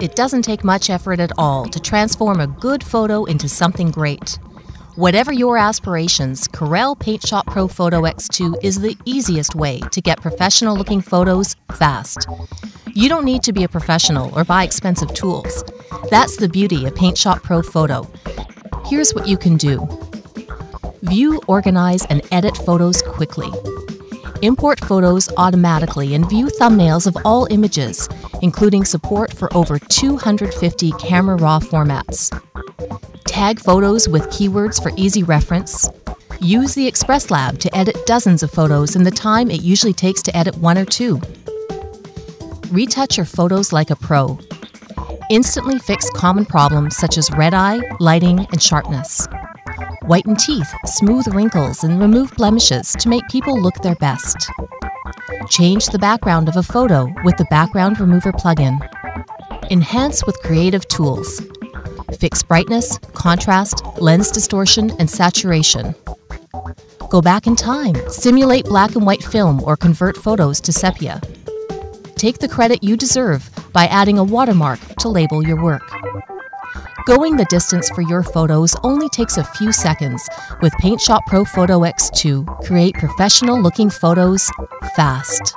It doesn't take much effort at all to transform a good photo into something great. Whatever your aspirations, Corel Paint Shop Pro Photo X2 is the easiest way to get professional looking photos fast. You don't need to be a professional or buy expensive tools. That's the beauty of Paint Shop Pro Photo. Here's what you can do View, organize, and edit photos quickly. Import photos automatically and view thumbnails of all images, including support for over 250 camera raw formats. Tag photos with keywords for easy reference. Use the Express Lab to edit dozens of photos in the time it usually takes to edit one or two. Retouch your photos like a pro. Instantly fix common problems such as red eye, lighting, and sharpness whiten teeth, smooth wrinkles, and remove blemishes to make people look their best. Change the background of a photo with the Background Remover plugin. Enhance with creative tools. Fix brightness, contrast, lens distortion, and saturation. Go back in time, simulate black and white film, or convert photos to sepia. Take the credit you deserve by adding a watermark to label your work. Going the distance for your photos only takes a few seconds. With Paint Shop Pro Photo X2, create professional looking photos fast.